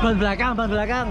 Ban belakang, ban belakang.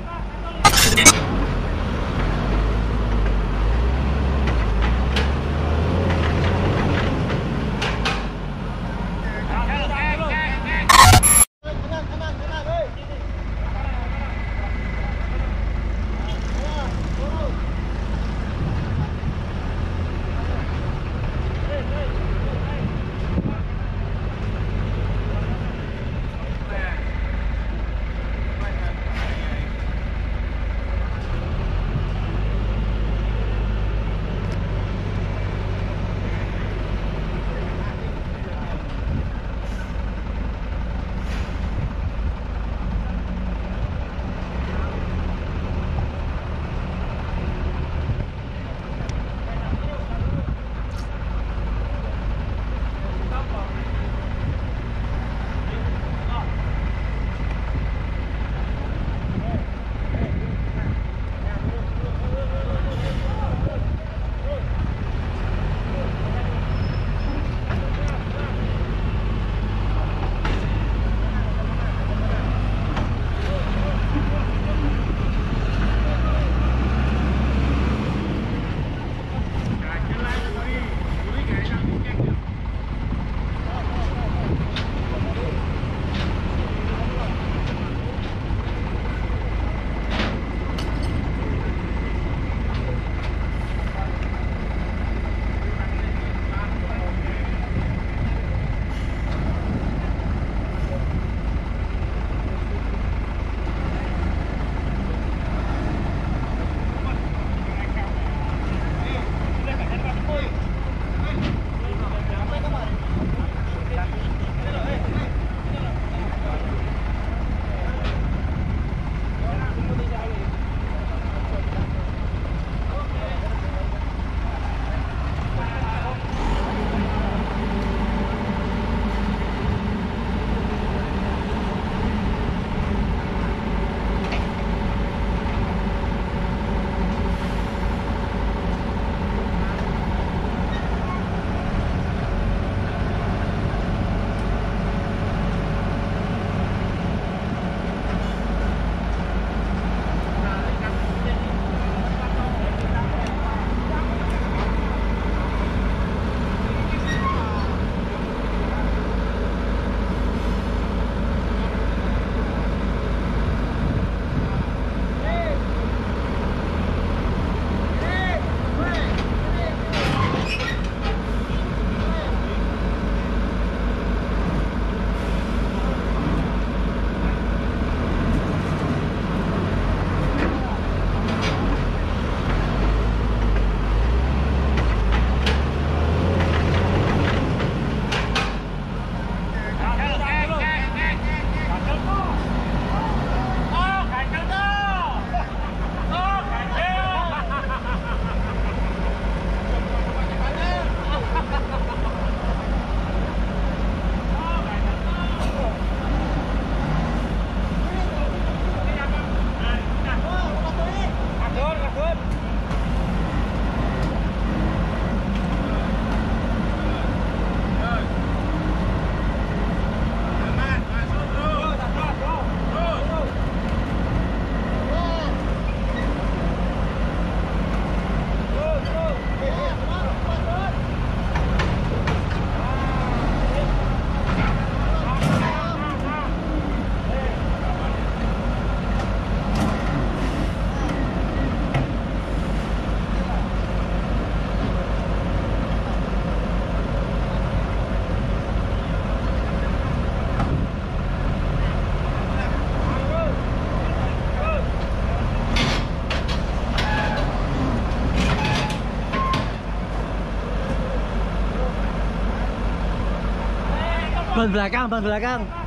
Ban belakang, ban belakang.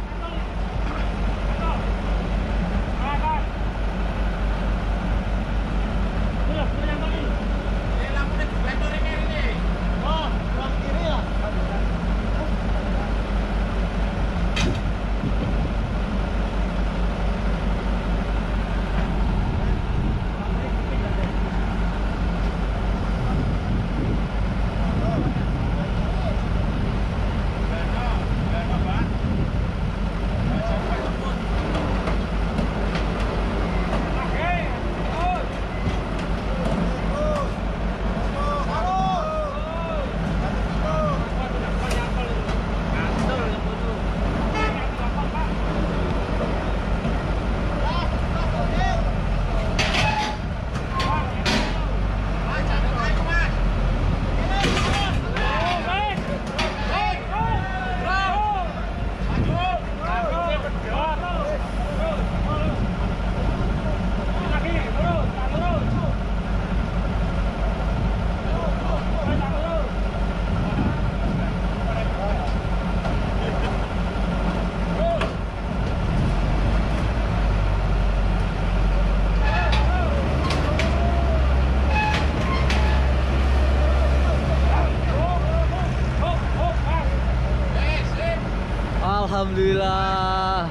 Alhamdulillah.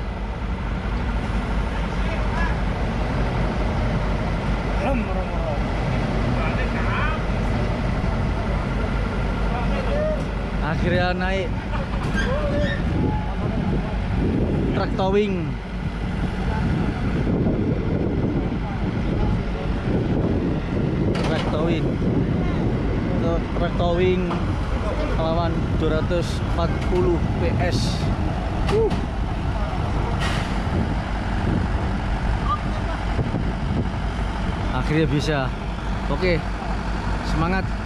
Akhirnya naik truk towing. Truk towing. Truk towing halaman 240 PS. Akhirnya bisa. Oke. Semangat.